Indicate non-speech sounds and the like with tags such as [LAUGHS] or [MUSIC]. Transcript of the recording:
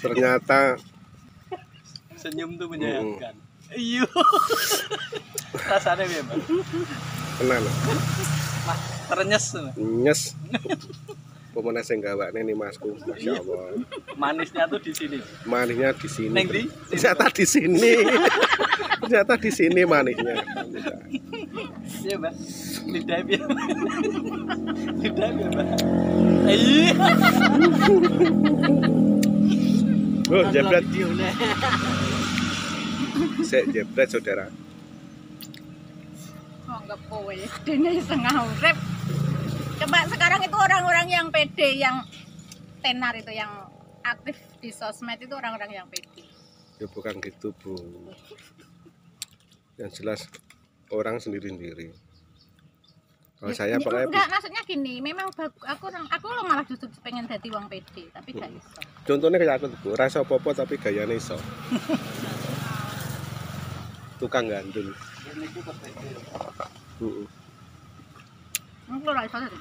Ternyata Senyum tuh menyehatkan. [LAUGHS] Iya. Rasanya Mbak? tenan Mah, ternyes. nyes pemenang sing gawakne nih masku Masya Allah Manisnya tuh di sini. manisnya di sini Neng di? ternyata di sini ternyata di sini manisnya [LAUGHS] Iya, Mbak. Lidah piye? Lidah piye, Mbak? Iya. oh jebret Sek jebret saudara Anggap kowe dene setengah urip. Coba sekarang itu orang-orang yang pede yang tenar itu yang aktif di sosmed itu orang-orang yang pede. ya bukan gitu bu yang jelas orang sendiri-sendiri kalau saya Ini pakai enggak maksudnya gini, memang bagus aku orang aku lo malah justru pengen jadi wong pede, tapi gak Hmm. iso. contohnya kayak aku tuh rasa popo tapi gayanya iso [LAUGHS] tukang gandul Ini ku kepede. Heeh. Aku ora iso. tadi.